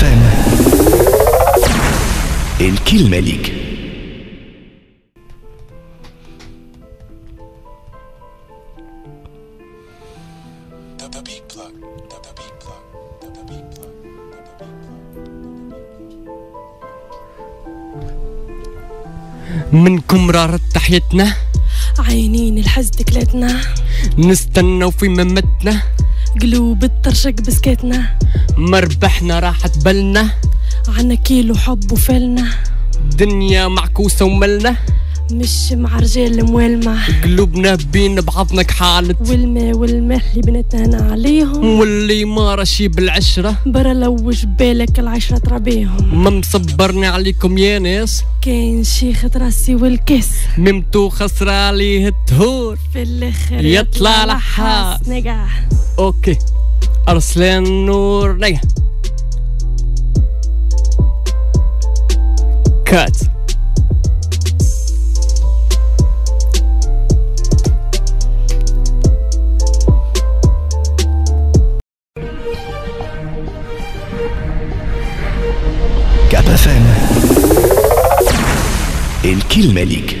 فام الكلمة ليك. منكم رارت تحيتنا. عينين الحزن كلاتنا نستنى في ممتنا. قلوب الطرشق بسكتنا. مربحنا راحت بالنا. عنا كيلو حب وفلنا. دنيا معكوسة وملنا. مش مع رجال موالمة قلوبنا بين بعضنا كحالة. والما والماء اللي بنتنا عليهم. واللي ما رشي بالعشرة. برا لوش بالك العشرة تربيهم ما مصبرني عليكم يا ناس. كاين شيخة راسي والكس ممتو خسر عليه التهور في الآخر يطلع لحاس. نجاح. أوكي. ارسلان نور نجح كات. فام الكلمة ليك.